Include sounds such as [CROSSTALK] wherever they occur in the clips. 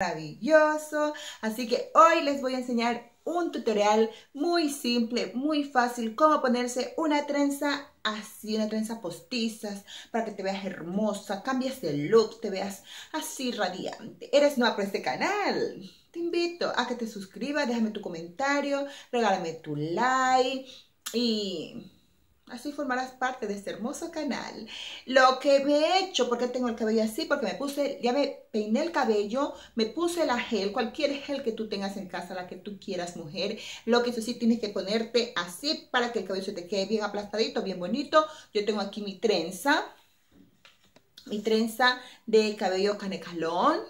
maravilloso. Así que hoy les voy a enseñar un tutorial muy simple, muy fácil, cómo ponerse una trenza así, una trenza postizas, para que te veas hermosa, cambies de look, te veas así radiante. ¿Eres nueva por este canal? Te invito a que te suscribas, déjame tu comentario, regálame tu like y Así formarás parte de este hermoso canal. Lo que me he hecho, porque tengo el cabello así, porque me puse, ya me peiné el cabello, me puse la gel, cualquier gel que tú tengas en casa, la que tú quieras, mujer. Lo que eso sí tienes que ponerte así para que el cabello se te quede bien aplastadito, bien bonito. Yo tengo aquí mi trenza, mi trenza de cabello canecalón.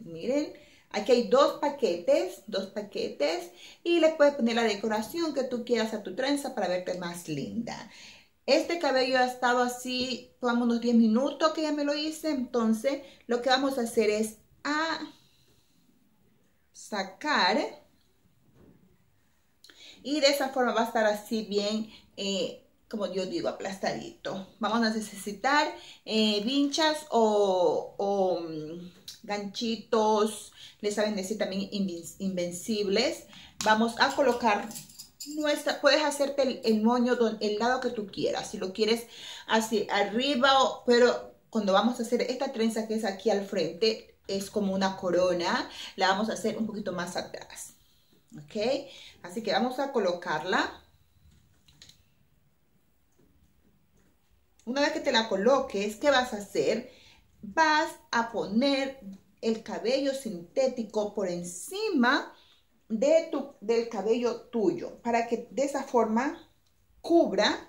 Miren, Aquí hay dos paquetes, dos paquetes y le puedes poner la decoración que tú quieras a tu trenza para verte más linda. Este cabello ha estado así, tomamos unos 10 minutos que ya me lo hice, entonces lo que vamos a hacer es a sacar y de esa forma va a estar así bien, eh, como yo digo, aplastadito. Vamos a necesitar eh, vinchas o, mm, ganchitos, les saben decir también invencibles. Vamos a colocar nuestra, puedes hacerte el, moño el lado que tú quieras, si lo quieres así arriba, pero cuando vamos a hacer esta trenza que es aquí al frente, es como una corona, la vamos a hacer un poquito más atrás, ¿ok? Así que vamos a colocarla. Una vez que te la coloques, ¿qué vas a hacer? Vas a poner el cabello sintético por encima de tu, del cabello tuyo para que de esa forma cubra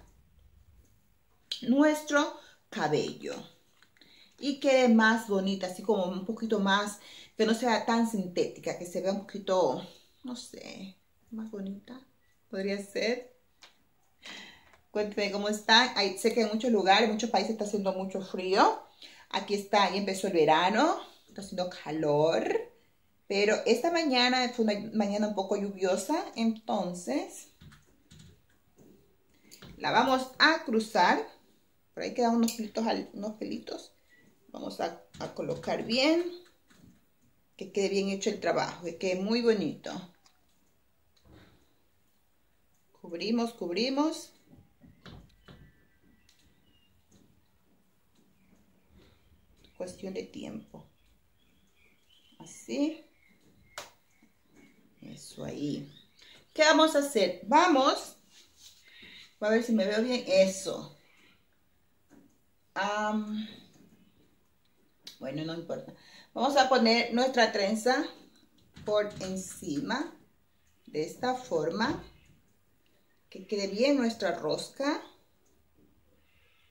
nuestro cabello y quede más bonita, así como un poquito más, que no sea tan sintética, que se vea un poquito, no sé, más bonita, podría ser. Cuénteme cómo está. sé que en muchos lugares, en muchos países está haciendo mucho frío. Aquí está, ahí empezó el verano, está haciendo calor, pero esta mañana fue una mañana un poco lluviosa, entonces la vamos a cruzar. Por ahí quedan unos pelitos, unos pelitos. Vamos a colocar bien, que quede bien hecho el trabajo, que quede muy bonito. Cubrimos, cubrimos. Cuestión de tiempo. Así. Eso ahí. ¿Qué vamos a hacer? Vamos. a ver si me veo bien. Eso. bueno, no importa. Vamos a poner nuestra trenza por encima. De esta forma. Que quede bien nuestra rosca.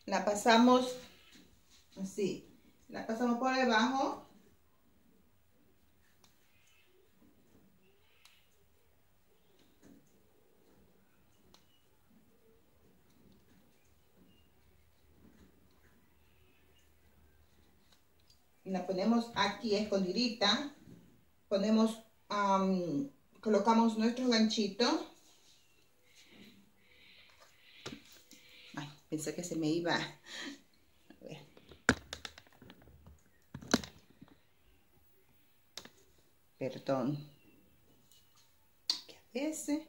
La pasamos así la pasamos por debajo. La ponemos aquí escondidita. Ponemos, colocamos nuestro ganchito. Ay, pensé que se me iba perdón, que a veces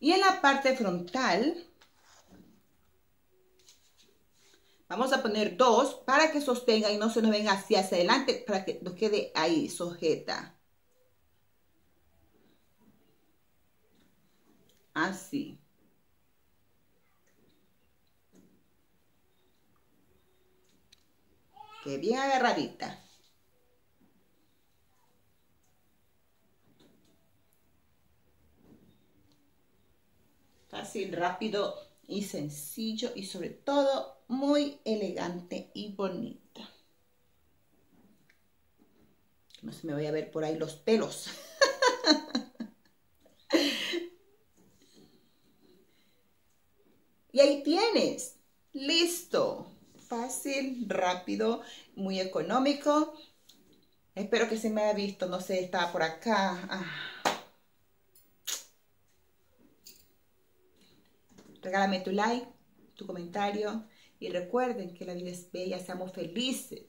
Y en la parte frontal Vamos a poner dos para que sostenga y no se nos venga hacia, adelante, para que nos quede ahí sujeta. Así. Que bien agarradita. Fácil, rápido y sencillo y sobre todo muy elegante y bonita. No se me vaya a ver por ahí los pelos. [LAUGHS] y ahí tienes. Listo. fácil, rápido, muy económico. Espero que se me haya visto, no sé, estaba por acá. Ah. Regálame tu like, tu comentario y recuerden que la vida es bella, seamos felices.